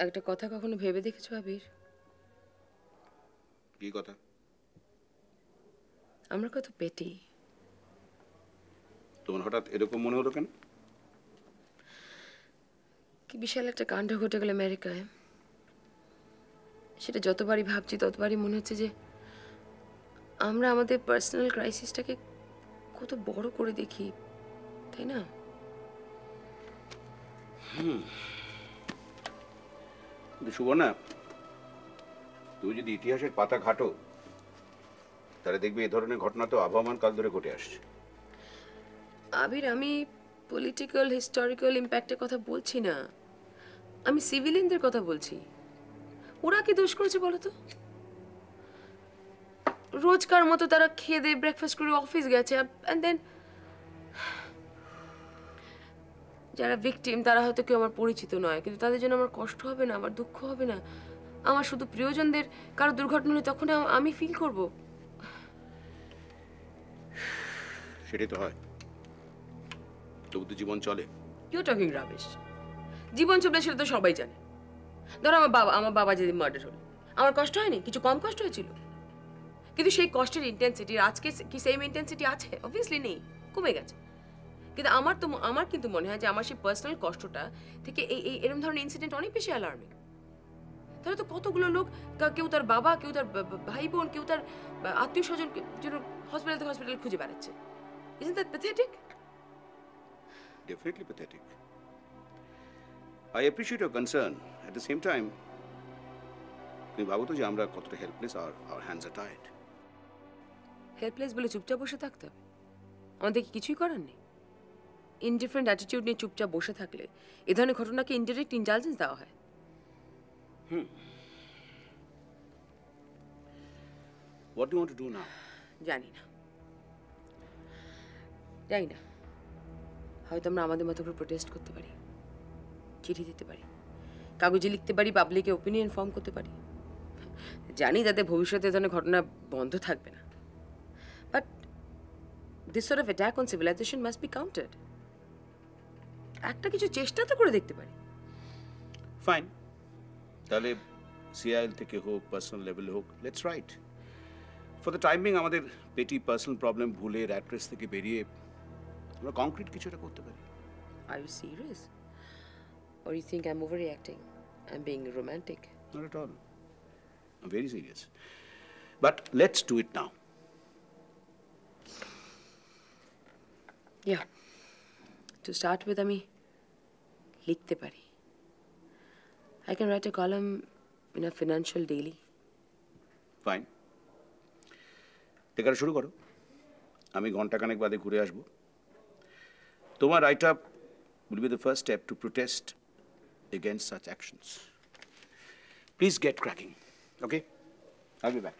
একটা কথা কখনো ভেবে দেখেছ আবির? কি কথা? আমরা কত পেটি। তোমার হঠাৎ এরকম মনে হলো কেন? কি বিশাল একটা কাণ্ড ঘটে গেল আমেরিকায়। সেটা যতবারই ভাবছি ততবারই মনে হচ্ছে যে আমরা আমাদের পার্সোনাল ক্রাইসিসটাকে কত বড় করে দেখি তাই না? সুবর্ণা তুমি যদি ইতিহাসের পাতা ঘাটো, তাহলে দেখবে এ ধরনের ঘটনা তো আবহমান কাল ধরে ঘটে আসছে। আবির, আমি পলিটিক্যাল হিস্টোরিক্যাল ইম্প্যাক্টের কথা বলছি না। আমি সিভিলিয়ানদের কথা বলছি। ওরা কি দোষ করেছে বলো তো? রোজকার মতো তারা খেয়ে দিয়ে ব্রেকফাস্ট করে অফিস গেছে অ্যান্ড দেন যারা ভিকটিম তারা হয়তো কেউ আমার পরিচিত নয় কিন্তু তাদের জন্য আমার কষ্ট হবে না আমার দুঃখ হবে না। আমার শুধু প্রিয়জনদের কারও দুর্ঘটনা হলে তখন আমি ফিল করব। সেটাই তো হয়। তবু তো জীবন চলে। ইউ টকিং রাবিশ জীবন চলবে সেটা তো সবাই জানে। ধরো আমার বাবা আমার বাবা যেদিন মার্ডার হলো। আমার কষ্ট হয়নি? কিছু কম কষ্ট হয়েছিল? কিন্তু সেই কষ্টের ইন্টেন্সিটি আজকে কি সেম ইন্টেন্সিটি আছে? অবভিয়াসলি নেই। কমে গেছে। কিন্তু আমার তো আমার কিন্তু মনে হয় যে আমার সেই পার্সোনাল কষ্টটা থেকে এই এই এরকম ধরনের ইনসিডেন্ট অনেক বেশি অ্যালার্মিং তাহলে তো কতগুলো লোক কেউ তার বাবা কেউ তার ভাই বোন কেউ তার আত্মীয় স্বজন জন্য হসপিটাল থেকে হসপিটাল খুঁজে বেড়াচ্ছে। Isn't that pathetic Definitely pathetic. I appreciate your concern. At the same time, তুমি ভাবো তো যে আমরা কতটা হেল্পলেস আর আর হ্যান্ডস আর টায়ার্ড হেল্পলেস বলে চুপচাপ বসে থাকতে হবে? আমাদের কিছুই করার নেই? ইনডিফারেন্ট অ্যাটিটিউড নিয়ে চুপচাপ বসে থাকলে এ ধরনের ঘটনাকে ইনডিরেক্ট ইন্টেলিজেন্স দেওয়া হয়। What do want to do now জানি না। জানি না। হয়তো আমরা আমাদের মতো করে প্রোটেস্ট করতে পারি চিঠি দিতে পারি কাগজে লিখতে পারি পাবলিকে ওপিনিয়ন ফর্ম করতে পারি। জানি যাতে ভবিষ্যতে ধরনের ঘটনা বন্ধ থাকবে না। But this sort of attack on civilization must be counted একটা কিছু চেষ্টা তো করে দেখতে পারি। ফাইন তাহলে সিআইএল থেকে হোক পার্সোনাল লেভেল হোক let's write for the timing আমাদের পেটি পার্সোনাল প্রবলেম ভুলে র্যাট্রেস থেকে বেরিয়ে আমরা কংক্রিট কিছু একটা করতে পারি। Are you serious or you think I am overreacting I am being romantic not at all I very serious but let's do it now yeah to start with আমি লিখতে পারি। I can write a column in a financial daily fine তেকার শুরু করো। আমি ঘণ্টা কানেক বাদে ঘুরে আসব। তোমার write up will be the first step to protest against such actions please get cracking okay I be back